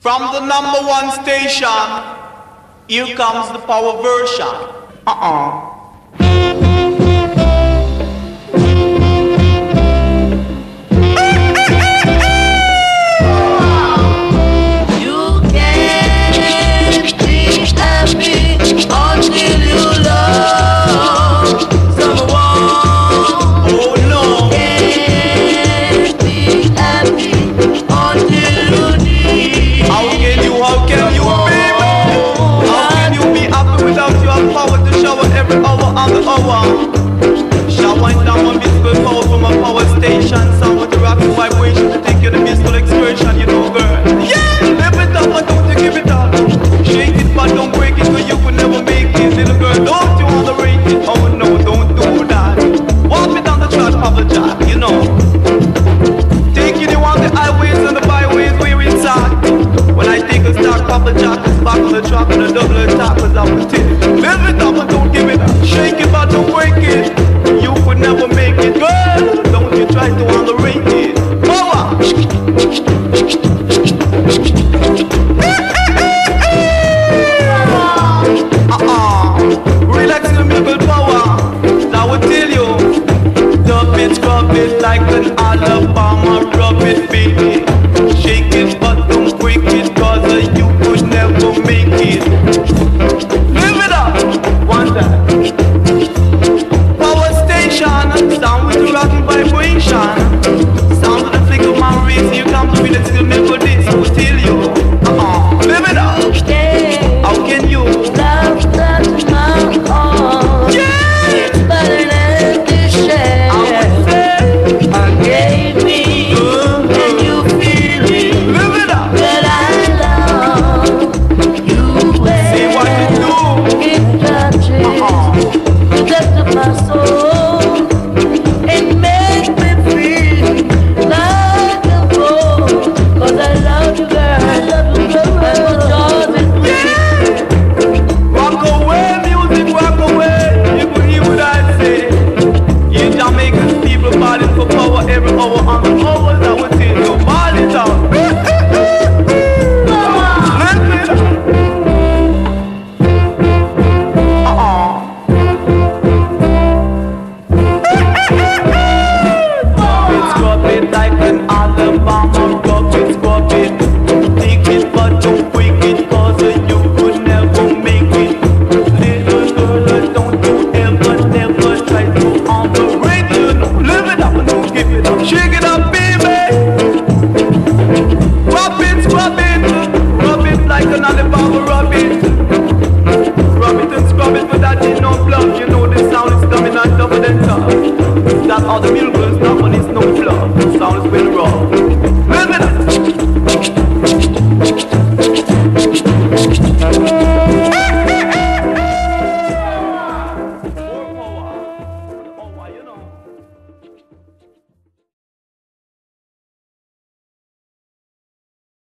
From the number one station, here comes the power version. Uh-uh. vibration to take you the peaceful expression, you know, girl. Yeah, live it up, but don't you give it up. rub it like an Alabama rub it baby. Shake it, but don't break it, cause you could never make it. People for power every hour. I'm power that will take your.